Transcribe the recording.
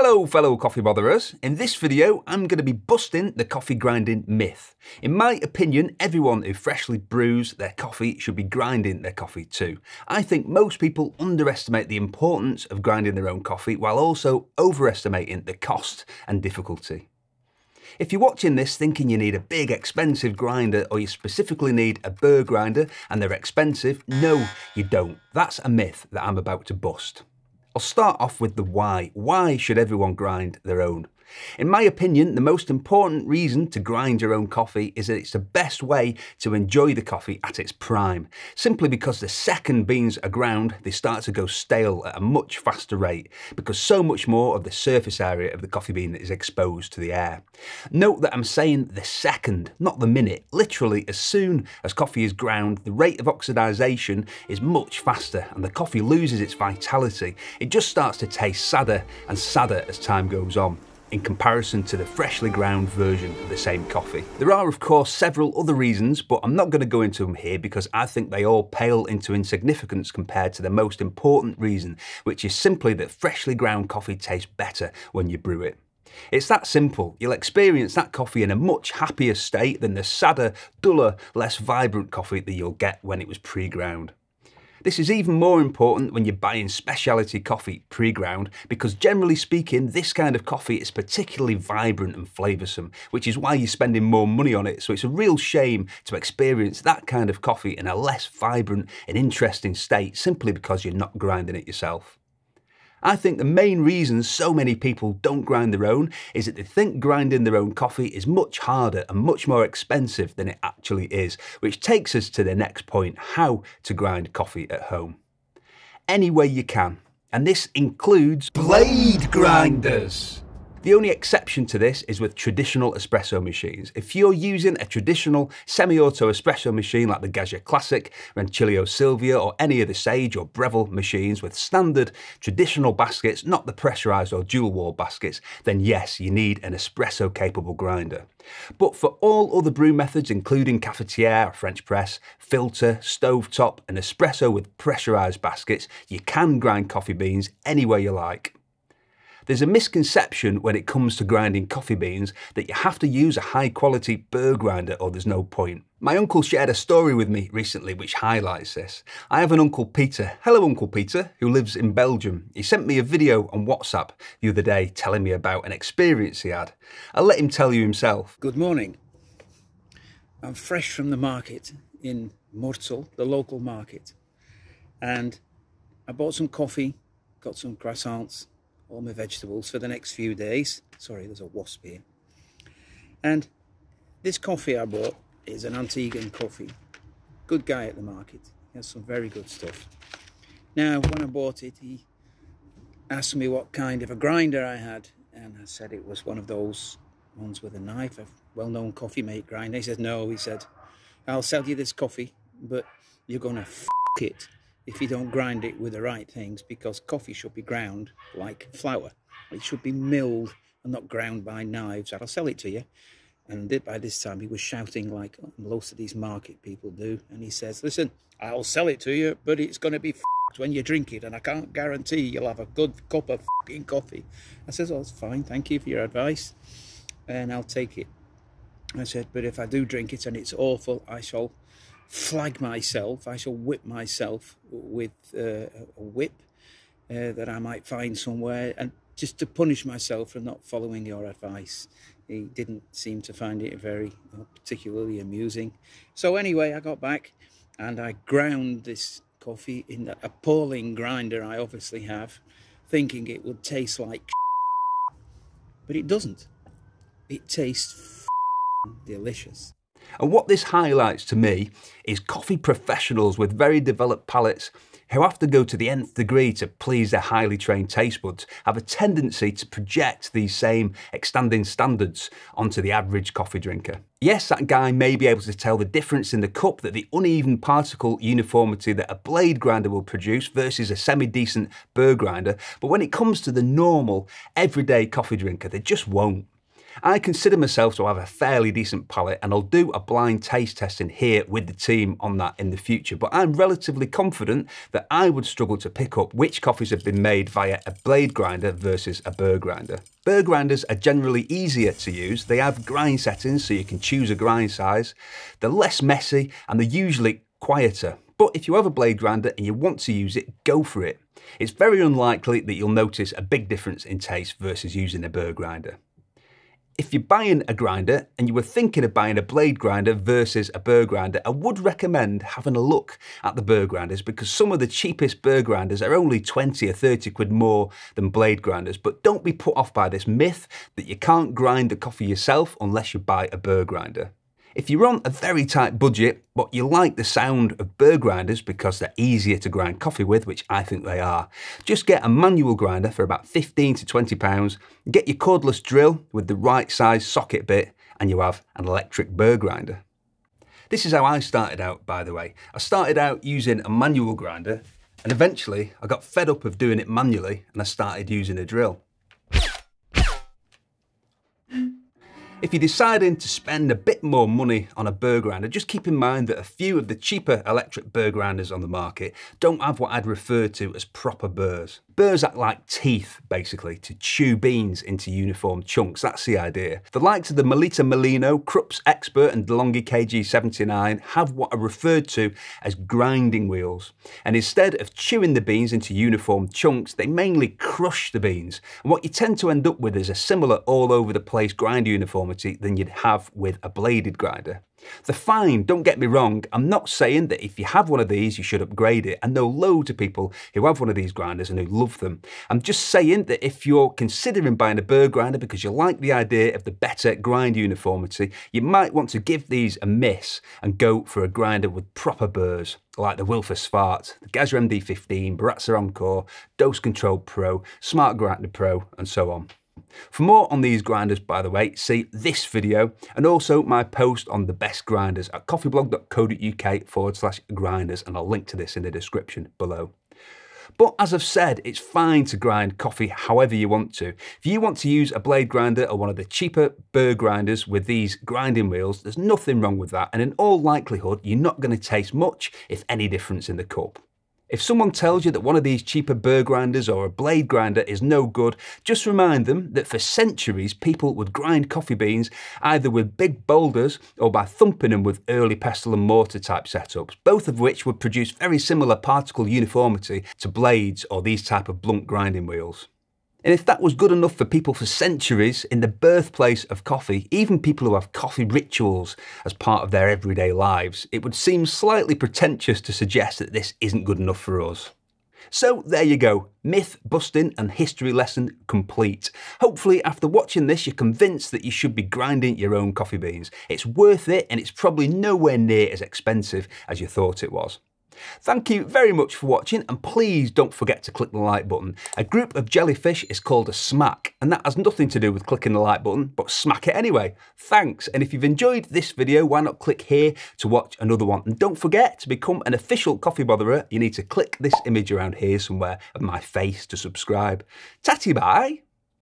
Hello fellow coffee botherers, in this video I'm going to be busting the coffee grinding myth. In my opinion, everyone who freshly brews their coffee should be grinding their coffee too. I think most people underestimate the importance of grinding their own coffee while also overestimating the cost and difficulty. If you're watching this thinking you need a big expensive grinder or you specifically need a burr grinder and they're expensive, no you don't. That's a myth that I'm about to bust. I'll start off with the why. Why should everyone grind their own? In my opinion, the most important reason to grind your own coffee is that it's the best way to enjoy the coffee at its prime, simply because the second beans are ground, they start to go stale at a much faster rate, because so much more of the surface area of the coffee bean is exposed to the air. Note that I'm saying the second, not the minute. Literally, as soon as coffee is ground, the rate of oxidisation is much faster and the coffee loses its vitality. It just starts to taste sadder and sadder as time goes on in comparison to the freshly ground version of the same coffee. There are of course several other reasons, but I'm not going to go into them here because I think they all pale into insignificance compared to the most important reason, which is simply that freshly ground coffee tastes better when you brew it. It's that simple. You'll experience that coffee in a much happier state than the sadder, duller, less vibrant coffee that you'll get when it was pre-ground. This is even more important when you're buying specialty coffee pre-ground because generally speaking this kind of coffee is particularly vibrant and flavoursome which is why you're spending more money on it so it's a real shame to experience that kind of coffee in a less vibrant and interesting state simply because you're not grinding it yourself. I think the main reason so many people don't grind their own is that they think grinding their own coffee is much harder and much more expensive than it actually is, which takes us to the next point, how to grind coffee at home. Any way you can, and this includes blade grinders. The only exception to this is with traditional espresso machines. If you're using a traditional semi-auto espresso machine like the Gaggia Classic, Rancilio Silvia or any of the Sage or Breville machines with standard traditional baskets, not the pressurized or dual wall baskets, then yes, you need an espresso capable grinder. But for all other brew methods including cafetiere, French press, filter, stovetop and espresso with pressurized baskets, you can grind coffee beans any way you like. There's a misconception when it comes to grinding coffee beans that you have to use a high quality burr grinder or there's no point. My uncle shared a story with me recently which highlights this. I have an Uncle Peter, hello Uncle Peter, who lives in Belgium. He sent me a video on WhatsApp the other day telling me about an experience he had. I'll let him tell you himself. Good morning. I'm fresh from the market in Mortsel, the local market. And I bought some coffee, got some croissants, all my vegetables for the next few days. Sorry, there's a wasp here. And this coffee I bought is an Antiguan coffee. Good guy at the market. He has some very good stuff. Now, when I bought it, he asked me what kind of a grinder I had. And I said it was one of those ones with a knife, a well-known coffee mate grinder. He said, no, he said, I'll sell you this coffee, but you're going to f*** it if you don't grind it with the right things because coffee should be ground like flour. It should be milled and not ground by knives. I'll sell it to you. And by this time, he was shouting like most of these market people do. And he says, listen, I'll sell it to you, but it's going to be when you drink it. And I can't guarantee you'll have a good cup of coffee. I says, oh, it's fine. Thank you for your advice. And I'll take it. I said, but if I do drink it and it's awful, I shall flag myself. I shall whip myself with uh, a whip uh, that I might find somewhere, and just to punish myself for not following your advice. He didn't seem to find it very uh, particularly amusing. So anyway, I got back and I ground this coffee in the appalling grinder I obviously have, thinking it would taste like but it doesn't. It tastes delicious. And what this highlights to me is coffee professionals with very developed palates who have to go to the nth degree to please their highly trained taste buds have a tendency to project these same extending standards onto the average coffee drinker. Yes, that guy may be able to tell the difference in the cup that the uneven particle uniformity that a blade grinder will produce versus a semi-decent burr grinder, but when it comes to the normal, everyday coffee drinker, they just won't. I consider myself to have a fairly decent palate and I'll do a blind taste testing here with the team on that in the future, but I'm relatively confident that I would struggle to pick up which coffees have been made via a blade grinder versus a burr grinder. Burr grinders are generally easier to use. They have grind settings so you can choose a grind size. They're less messy and they're usually quieter. But if you have a blade grinder and you want to use it, go for it. It's very unlikely that you'll notice a big difference in taste versus using a burr grinder. If you're buying a grinder and you were thinking of buying a blade grinder versus a burr grinder, I would recommend having a look at the burr grinders because some of the cheapest burr grinders are only 20 or 30 quid more than blade grinders. But don't be put off by this myth that you can't grind the coffee yourself unless you buy a burr grinder. If you're on a very tight budget, but you like the sound of burr grinders because they're easier to grind coffee with, which I think they are, just get a manual grinder for about 15 to 20 pounds, get your cordless drill with the right size socket bit, and you have an electric burr grinder. This is how I started out, by the way. I started out using a manual grinder, and eventually I got fed up of doing it manually and I started using a drill. If you're deciding to spend a bit more money on a burr grinder, just keep in mind that a few of the cheaper electric burr grinders on the market don't have what I'd refer to as proper burrs. Burrs act like teeth, basically, to chew beans into uniform chunks. That's the idea. The likes of the Melitta Molino, Krups Expert and DeLonghi KG79 have what are referred to as grinding wheels. And instead of chewing the beans into uniform chunks, they mainly crush the beans. And what you tend to end up with is a similar all over the place grind uniformity than you'd have with a bladed grinder. They're fine, don't get me wrong. I'm not saying that if you have one of these, you should upgrade it. I know loads of people who have one of these grinders and who love them. I'm just saying that if you're considering buying a burr grinder because you like the idea of the better grind uniformity, you might want to give these a miss and go for a grinder with proper burrs like the Wilfa Svart, the Gaggia MD15, Baratza Encore, Dose Control Pro, Smart Grinder Pro, and so on. For more on these grinders, by the way, see this video and also my post on the best grinders at coffeeblog.co.uk forward slash grinders, and I'll link to this in the description below. But as I've said, it's fine to grind coffee however you want to. If you want to use a blade grinder or one of the cheaper burr grinders with these grinding wheels, there's nothing wrong with that. And in all likelihood, you're not going to taste much, if any difference in the cup. If someone tells you that one of these cheaper burr grinders or a blade grinder is no good, just remind them that for centuries people would grind coffee beans either with big boulders or by thumping them with early pestle and mortar type setups, both of which would produce very similar particle uniformity to blades or these type of blunt grinding wheels. And if that was good enough for people for centuries in the birthplace of coffee, even people who have coffee rituals as part of their everyday lives, it would seem slightly pretentious to suggest that this isn't good enough for us. So there you go, myth busting and history lesson complete. Hopefully after watching this you're convinced that you should be grinding your own coffee beans. It's worth it and it's probably nowhere near as expensive as you thought it was. Thank you very much for watching and please don't forget to click the like button. A group of jellyfish is called a smack and that has nothing to do with clicking the like button but smack it anyway. Thanks and if you've enjoyed this video why not click here to watch another one and don't forget to become an official coffee botherer you need to click this image around here somewhere of my face to subscribe. Tatty bye!